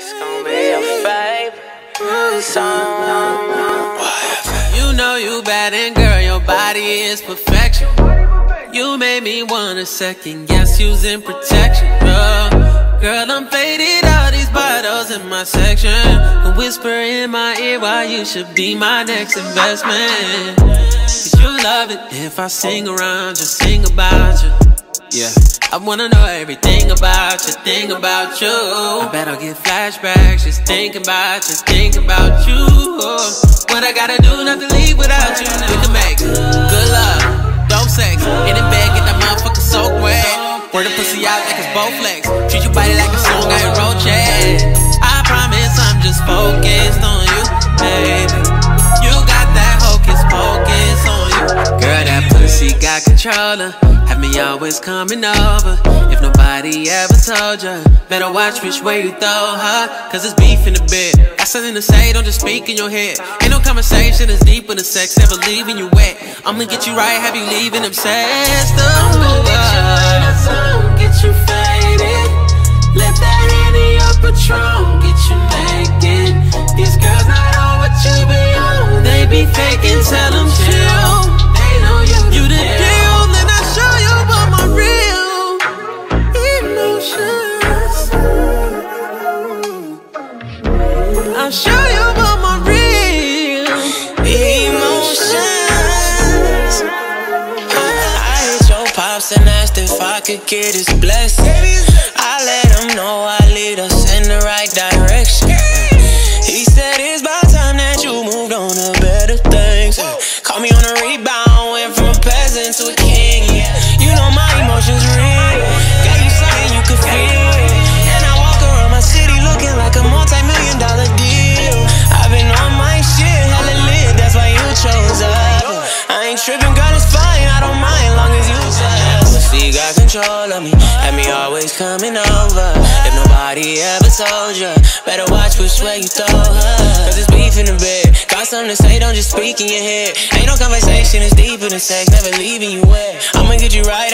It's gonna be a favorite song. You know you bad and girl, your body is perfection. You made me wanna second guess using protection, girl. Girl, I'm faded, all these bottles in my section. A whisper in my ear why you should be my next investment. You love it if I sing around, just sing about you. Yeah, I wanna know everything about you, think about you. I bet I'll get flashbacks, just think about, just think about you. What I gotta do not to leave without you. We can make good love, dope sex, in the bed, get that motherfucker soak wet. Word the pussy out like it's both legs. Treat your body like a song I wrote, yeah. I controller. Have me always coming over. If nobody ever told ya, better watch which way you throw her. Cause it's beef in the bed. Got something to say, don't just speak in your head. Ain't no conversation as deep in the sex, never leaving you wet. I'ma get you right, have you leaving obsessed. Oh, get you get you faded. Let that Henny up Patron get you naked. These girls not on what you be on. They be faking, tell them chill. I'll show you about my real emotions. I hit your pops and asked if I could get his blessing. I let Pussy got control of me, had me always coming over. If nobody ever told you, better watch which way you throw her. Cause it's beef in the bed. Got something to say, don't just speak in your head. Ain't no conversation, it's deeper than sex, never leaving you wet. You you. I'ma get you right,